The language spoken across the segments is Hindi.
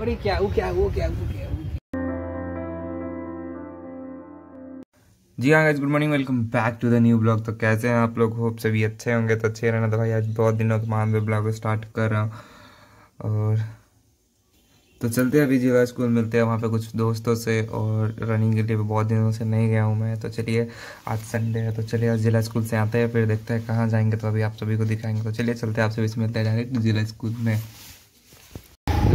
अरे क्या वो क्या वो क्या वो क्या जी हाँ guys good morning welcome back to the new blog तो कैसे हैं आप लोग? होप सभी अच्छे होंगे तो अच्छे रहना। तो भाई, आज बहुत दिनों के बाद ब्लॉग स्टार्ट कर रहा हूँ। और तो चलते हैं अभी जिला स्कूल मिलते हैं वहाँ पे कुछ दोस्तों से और रनिंग के लिए भी बहुत दिनों से नहीं गया हूँ मैं। तो चलिए, आज संडे है तो चलिए आज जिला स्कूल से आते हैं, फिर देखते हैं कहाँ जाएँगे तो अभी आप सभी को दिखाएँगे। तो चलिए, चलते हैं, आप सभी से मिलते हैं डायरेक्ट जिला स्कूल में।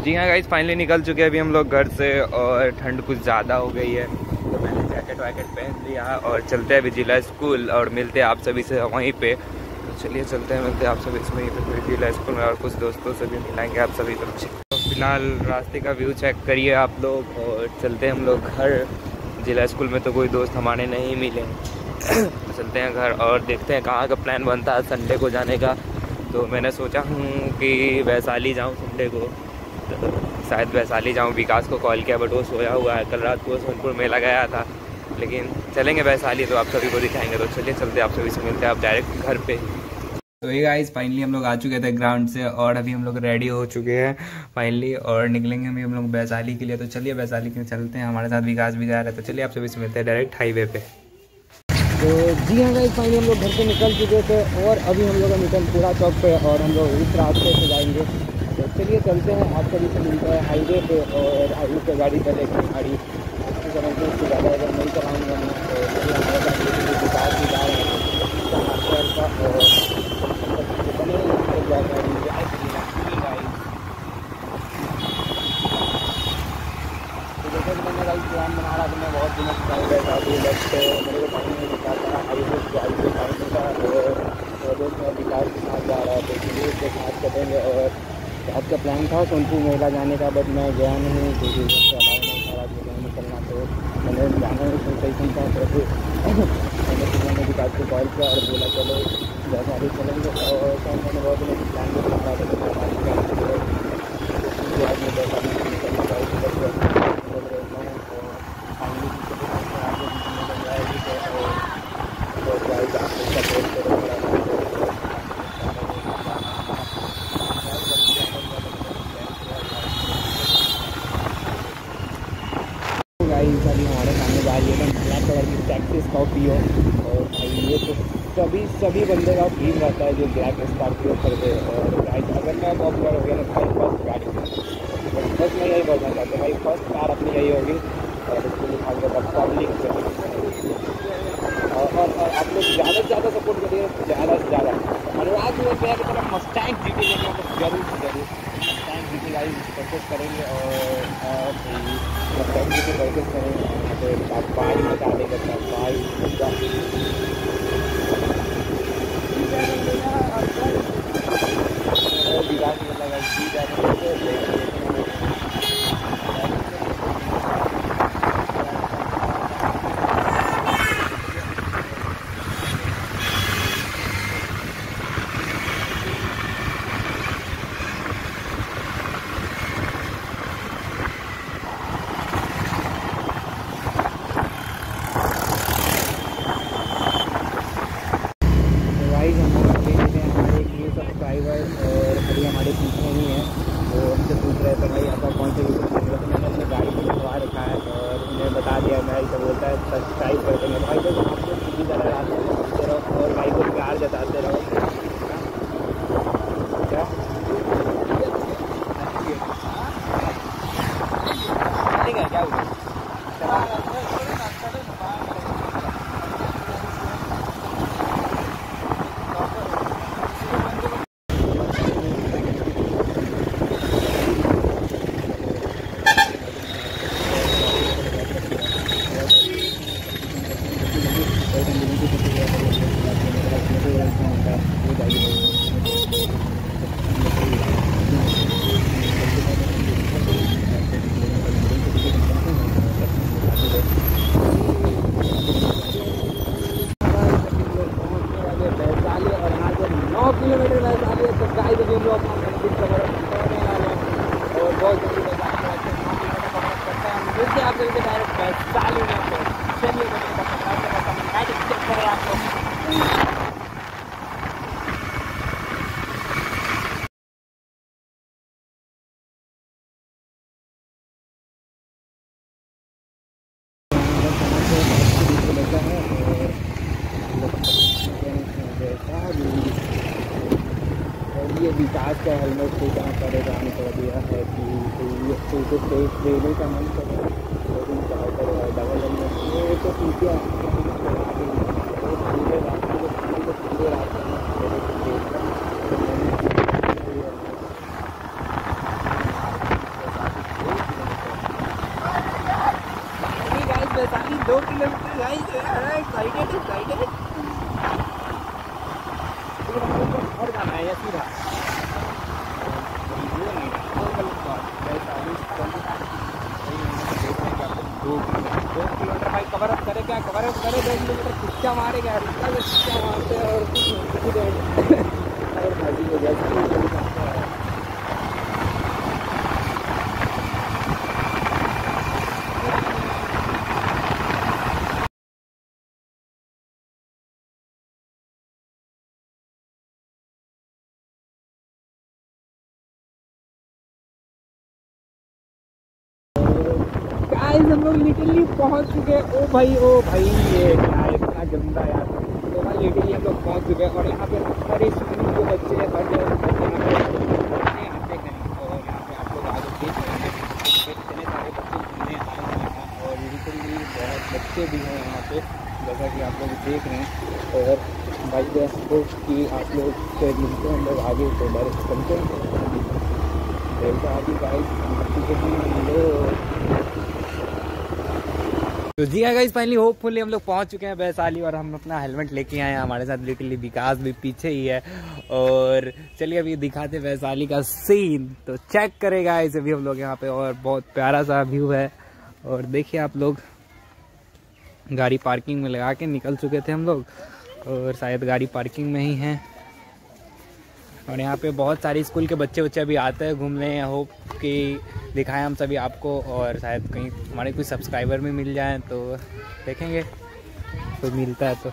जी हाँ गाइज़ फाइनली निकल चुके हैं अभी हम लोग घर से और ठंड कुछ ज़्यादा हो गई है। तो मैंने जैकेट वैकेट पहन लिया और चलते हैं अभी जिला स्कूल और मिलते हैं आप सभी से वहीं पे। तो चलिए चलते हैं, मिलते हैं आप सभी से वहीं पे फिर जिला स्कूल में और कुछ दोस्तों से भी मिलाएँगे आप सभी तो तो फ़िलहाल रास्ते का व्यू चेक करिए आप लोग और चलते हैं हम लोग घर। जिला स्कूल में तो कोई दोस्त हमारे नहीं मिले। तो चलते हैं घर और देखते हैं कहाँ का प्लान बनता है संडे को जाने का। तो मैंने सोचा हूँ कि वैशाली जाऊँ संडे को। शायद वैशाली जाऊँ विकास को कॉल किया बट वो सोया हुआ है। कल रात को सोनपुर मेला गया था। लेकिन चलेंगे वैशाली तो आप सभी को दिखाएँगे। तो चलिए चलते आप सभी से मिलते हैं। आप डायरेक्ट घर पे। तो ये गाइस फाइनली हम लोग आ चुके थे ग्राउंड से और अभी हम लोग रेडी हो चुके हैं फाइनली और निकलेंगे अभी हम लोग वैशाली के लिए। तो चलिए वैशाली के लिए चलते हैं। हमारे साथ विकास भी जा रहा है। तो चलिए आप सभी से मिलते हैं डायरेक्ट हाईवे पे। तो जी हाँ गाइस फाइनली हम लोग घर से निकल चुके थे और अभी हम लोग निकल पूरा चौक पे और हम लोग इस रास्ते से जाएँगे। चलिए चलते हैं। आप सभी से मिलते हैं हाईवे पे और हाईवे पे गाड़ी चलेगी गाड़ी। आपकी समझ में उससे ज़्यादा अगर नहीं चलाऊँगा मैं तो हमारे विकास भी जा रहे हैं। और बने एंजॉय करिए गाइस तो जैसे कि मैंने गाइस प्लान बना रहा था मैं बहुत दिनों से ट्राई कर रहा था बट मेरे को टाइम नहीं निकल रहा हाईवे गाड़ी से टाइम का और दोस्त मेरा विकास के साथ जा रहा है तो इसलिए उसके साथ चलेंगे और रात का प्लान था सोनपुर मेला जाने का बट मैं गया नहीं, क्योंकि उससे अलाउ नहीं था रात में निकलना तो मैंने जाना ही सोचा ही सुनता तो मैंने फिर मैंने विकास को कॉल किया और बोला, चलो जैसा अभी चलेंगे। और तो मैंने बहुत दिनों से प्लान भी बना रहा था तो मैं आज में जैसा भी निकलना चाहिए गाइस अभी हमारे सामने जा रही है। एकदम ब्लैक कलर की टैक्सी स्कॉर्पियो और भाई, ये तो सभी सभी बंदे का ड्रीम रहता है जो ब्लैक स्कॉर्पियो खरीदे और गाइस अगर मैं पॉपुलर हो गया ना, भाई फ़र्स्ट गाड़ी बस मैं यही बोलना चाहता हूँ, भाई फ़र्स्ट कार अपनी यही होगी। और उसको दिखाऊँगा पब्लिक से। और आप लोग ज़्यादा से ज़्यादा सपोर्ट करिए, ज़्यादा से ज़्यादा। अनुराग में गया की तरफ़ मस्टैंक जी लेंगे ज़रूर ज़रूर। मस्टैंक जी परचेज गाइस करेंगे और और परचेज जी टी परचेस करेंगे। तो बाई मचा देगा सब बाई विराट में लगा जी जा रहे गाइस हम लोग अभी मिले हैं हमारे एक न्यू सब्सक्राइबर और अभी हमारे पीछे ही हैं वो हमसे पूछ रहे थे भाई आपका कौन सा यूट्यूब चैनल है तो मैंने अपनी गाड़ी को लिखवा रखा है और उन्हें बता दिया मैं तो बोलता है सब्सक्राइब कर देंगे भाई देखो आप लोग किसी तरह रास्ते में घूमते रहो और भाई को प्यार जताते रहो क्या ठीक है क्या हुआ नौ किलोमीटर वैशाली है तो गाइस अभी हम लोग अपना कंप्लीट कवर करने वाले हैं और बहुत हैं हैं हैं डायरेक्ट तो मैं चेक करें आप लोग को लेता है और वैसा भी और ये विकास का हेलमेट को कहाँ पड़ेगा हमें कर दिया है कि फ़ोटो का मन कर तो ठीक है। पूरे पूरे पूरे में दो गाइडेड गाइडेड और जाना है या सीधा। दो किलोमीटर भाई कवर अप करे क्या? कवर अप करे दो किलोमीटर खिच्चा मारेगा खिच्चा मारते और और भाजी हो जाए गाइस हम लोग लिटरली पहुँच चुके ओ भाई ओ भाई, ये क्या इतना गंदा यार। तो भाई लिटरली हम लोग पहुँच चुके और यहाँ पे सारे स्कूल के बच्चे हर यहाँ पे आते और यहाँ पे आप लोग आगे हैं। इतने सारे बच्चे घूमने आए हैं, और लिटरली बहुत बच्चे भी हैं यहाँ पे, जैसा कि आप लोग देख रहे हैं। और भाई होप कि आप लोग से मिलते हैं लोग आगे तो डायरेक्ट चलते हैं। देखा अभी गाइस तो जी हाँ गाइस फाइनली होपफुली हम लोग पहुँच चुके हैं वैशाली और हम अपना हेलमेट लेके आए हैं। हमारे साथ लिटरली विकास भी पीछे ही है। और चलिए अभी दिखाते वैशाली का सीन तो चेक करेगा इसे भी हम लोग यहाँ पे और बहुत प्यारा सा व्यू है। और देखिए आप लोग, गाड़ी पार्किंग में लगा के निकल चुके थे हम लोग। और शायद गाड़ी पार्किंग में ही है। और यहाँ पे बहुत सारे स्कूल के बच्चे बच्चे भी आते हैं घूमने। होप कि दिखाएँ हम सभी आपको और शायद कहीं हमारे कोई सब्सक्राइबर भी मिल जाए तो देखेंगे। तो मिलता है तो।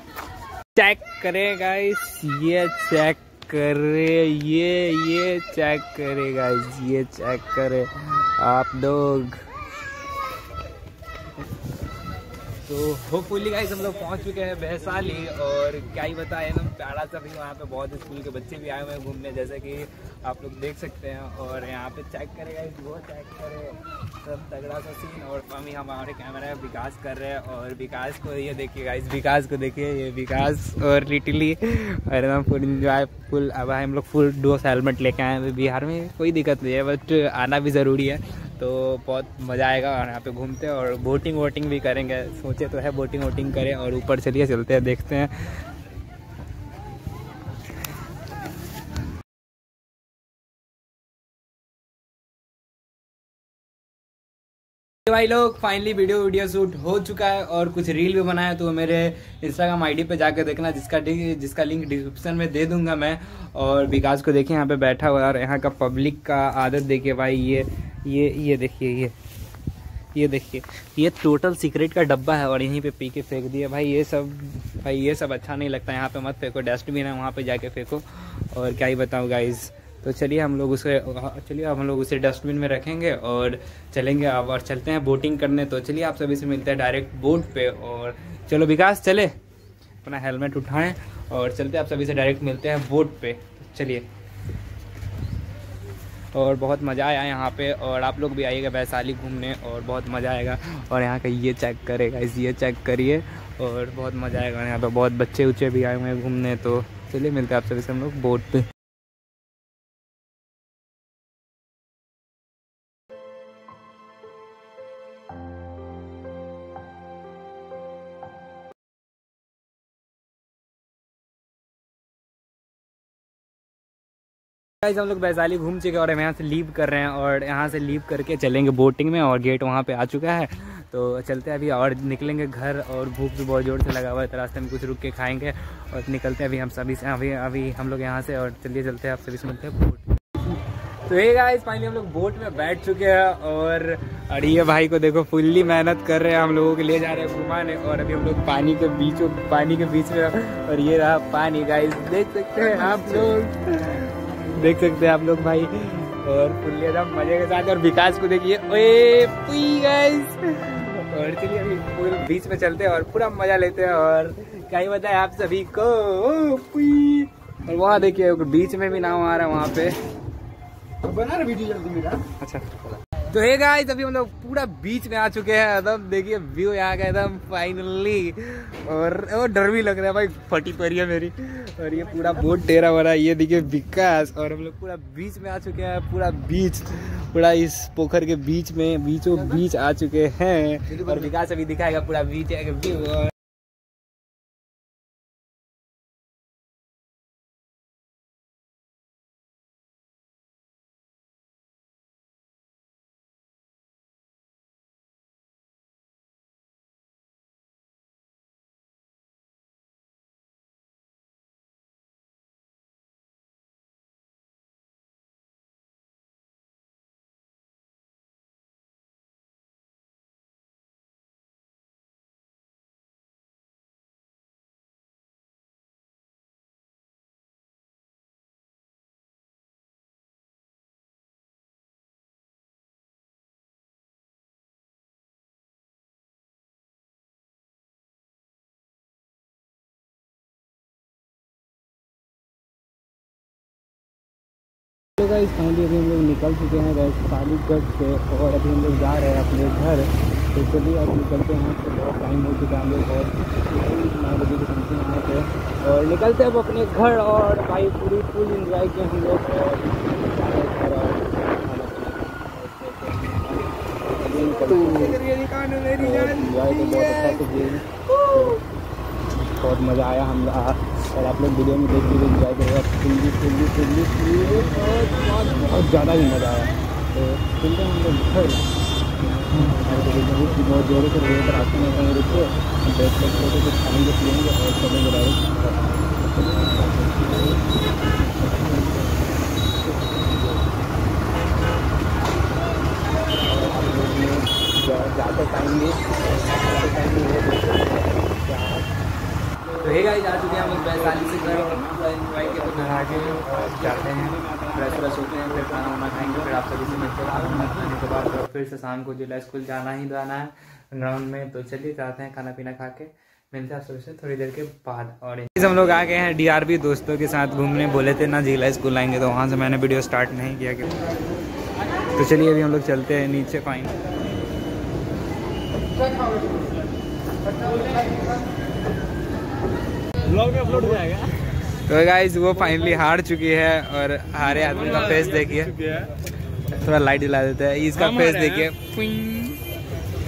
चेक करें गाइस ये चेक करे, ये ये चेक करे गाइस ये चेक करे। आप लोग तो होपफुली गाइस हम लोग पहुँच चुके हैं वैशाली और क्या ही बताए ना प्यारा सा भी वहाँ पे बहुत स्कूल के बच्चे भी आए हुए हैं घूमने, जैसे कि आप लोग देख सकते हैं। और यहाँ पे चेक करे गाइस वो चेक करे। सब तगड़ा सा सीन और हम हमारे कैमरा विकास कर रहे हैं और विकास को ये देखिए गाइस विकास को देखिए, ये विकास और लिटली और एकदम फुल इंजॉय फुल अब हम लोग फुल डोस हेलमेट लेके आए हैं। बिहार में कोई दिक्कत नहीं है बट आना भी ज़रूरी है। तो बहुत मज़ा आएगा और यहाँ पे घूमते हैं और बोटिंग वोटिंग भी करेंगे। सोचे तो है बोटिंग वोटिंग करें और ऊपर चलिए, चलते हैं, देखते हैं। भाई लोग फाइनली वीडियो वीडियो शूट हो चुका है और कुछ रील भी बनाया तो मेरे इंस्टाग्राम आईडी पे जाकर देखना, जिसका जिसका लिंक डिस्क्रिप्शन में दे दूँगा मैं। और विकास को देखिए, यहाँ पे बैठा हुआ है और यहाँ का पब्लिक का आदत देखिए भाई, ये ये ये देखिए, ये। ये देखिए, ये टोटल सीक्रेट का डब्बा है और यहीं पे पी के फेंक दिया। भाई, ये सब, भाई, ये सब अच्छा नहीं लगता। यहाँ पे मत फेंको डस्टबिन है, वहाँ पे जाके फेंको। और क्या ही बताऊँ गाइज़ तो चलिए हम लोग उसे, चलिए हम लोग उसे डस्टबिन में रखेंगे और चलेंगे अब और चलते हैं बोटिंग करने। तो चलिए आप सभी से मिलते हैं डायरेक्ट बोट पे और चलो विकास, चले। अपना हेलमेट उठाएँ और चलते आप सभी से डायरेक्ट मिलते हैं बोट पे। चलिए। और बहुत मज़ा आया यहाँ पे और आप लोग भी आइएगा वैशाली घूमने और बहुत मज़ा आएगा। और यहाँ का ये चेक करेगा, इस ये चेक करिए और बहुत मज़ा आएगा यहाँ पर बहुत बच्चे उच्चे भी आए हुए हैं घूमने तो चलिए मिलते हैं आप सभी से हम लोग बोट पे। गाइस हम लोग वैशाली घूम चुके हैं और हम यहाँ से लीव कर रहे हैं और यहाँ से लीव करके चलेंगे बोटिंग में और गेट वहाँ पे आ चुका है। तो चलते हैं अभी और निकलेंगे घर और भूख भी बहुत ज़ोर से लगा हुआ है तो रास्ते में कुछ रुक के खाएँगे और निकलते हैं अभी हम सभी से, अभी अभी हम लोग यहाँ से और चलिए चलते हैं, आप सभी से मिलते हैं बोट तो ये गाइस फाइनली हम लोग बोट में बैठ चुके हैं और ये भाई को देखो फुल्ली मेहनत कर रहे हैं हम लोगों के ले जा रहे हैं घुमाने और अभी हम लोग पानी के बीचों, पानी के बीच में और ये रहा पानी। गाइस देख सकते हैं आप लोग। देख सकते हैं आप लोग भाई। और एकदम मज़े के साथ और विकास को देखिए। ओए गाइस और चलिए अभी पूरे बीच में चलते हैं और पूरा मज़ा लेते हैं और क्या ही बताए आप सभी को। पुई। और वहाँ देखिए बीच में भी नाव आ रहा है वहाँ पे। बना रहा वीडियो जल्दी मेरा। अच्छा तो हे गाइस अभी हम लोग पूरा बीच में आ चुके हैं, एकदम देखिए व्यू यहाँ का एकदम फाइनली और और डर भी लग रहा है भाई, फटी पड़ी है मेरी। और ये पूरा बोट टेरा हो रहा है, ये देखिए विकास। और हम लोग पूरा बीच में आ चुके हैं, पूरा बीच, पूरा इस पोखर के बीच में, बीचों बीच आ चुके हैं। और विकास अभी दिखाएगा पूरा बीच व्यू गाइस फाइनली अभी हम लोग निकल चुके हैं गैस कालीगढ़ से और अभी हम लोग जा रहे हैं अपने घर। तो चलिए अब निकलते हैं तो बहुत टाइम हो चुका है हम लोग और नौ बजे के समथिंग आए थे। और निकलते हैं अब अपने घर और भाई पूरी फुल इंजॉय किए हम लोग और और पीना इंजॉय तो बहुत अच्छा से किए मज़ा आया हम और आप लोग वीडियो में देख के इंजॉय करेगा। फुल्ली फुल्ली फुल्ली बहुत ज़्यादा ही मज़ा आया। तो हैं। हम लोग घर बहुत जोरों से रोड पर आते हैं रुके बैठ कर फ़ोटो कुछ खाएँगे पिएँगे और चलेंगे डायरेक्ट जाते टाइम भी, जाते टाइम भी तो के फिर से के शाम को जिला स्कूल जाना ही जाना है ग्राउंड में। तो चलिए जाते हैं खाना पीना खा के। मिलते हैं आप सभी थोड़ी देर के बाद और हम लोग आ गए हैं डीआरबी दोस्तों के साथ घूमने। बोले थे ना जिला स्कूल आएँगे तो वहाँ से मैंने वीडियो स्टार्ट नहीं किया तो चलिए अभी हम लोग चलते हैं नीचे पाएँगे ब्लॉग में अपलोड हो जाएगा। तो गाइज़ वो फाइनली हार चुकी है और हारे आदमी का फेस देखिए। थोड़ा लाइट जला देता है। इसका फेस देखिए।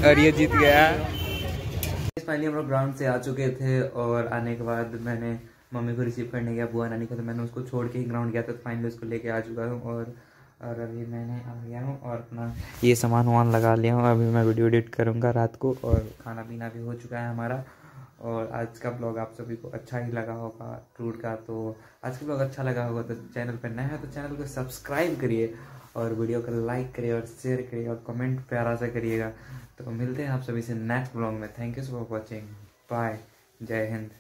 और ये जीत गया। फाइनली हम लोग ग्राउंड से आ चुके थे और आने के बाद मैंने मम्मी को रिसीव करने गया बुआ नानी को तो मैंने उसको छोड़ के ही ग्राउंड गया था तो फाइनली उसको लेके आ चुका हूँ और और अभी मैंने आ गया हूँ और अपना ये सामान वामान लगा लिया हूँ। अभी मैं वीडियो एडिट करूँगा रात को और खाना पीना भी हो चुका है हमारा। और आज का ब्लॉग आप सभी को अच्छा ही लगा होगा, टूर का तो आज का ब्लॉग अच्छा लगा होगा तो चैनल पर नया है तो चैनल को सब्सक्राइब करिए और वीडियो को लाइक करिए और शेयर करिए और कमेंट प्यारा से करिएगा। तो मिलते हैं आप सभी से नेक्स्ट ब्लॉग में। Thank you so for watching bye जय हिंद